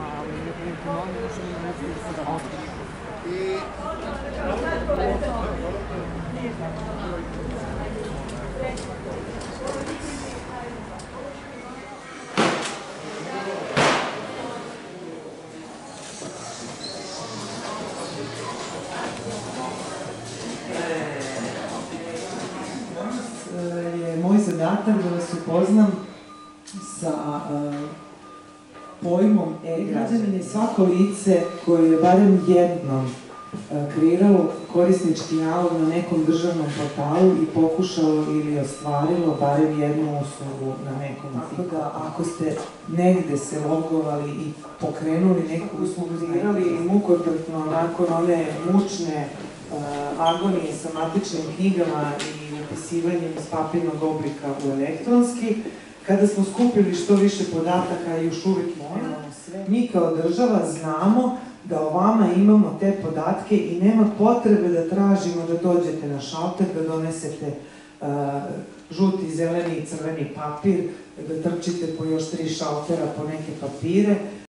ali neki novi možemo imati da otkriš. je moj zadatak da vas upoznam sa uh, pojmom e-građanin svako lice koje je barem jednom uh, kreiralo korisnički nalog na nekom državnom portalu i pokušalo ili ostvarilo barem jednu uslugu na nekom Tako da ako ste negde se logovali i pokrenuli neku uslugu, i mukotrpno nakon one mučne uh, agonije sa matičnim knjigama i upisivanjem iz papirnog oblika u elektronski, kada smo skupili što više podataka i još uvijek imamo sve, mi kao država znamo da o vama imamo te podatke i nema potrebe da tražimo da dođete na šalter, da donesete uh, žuti, zeleni i crveni papir, da trčite po još tri šaltera po neke papire,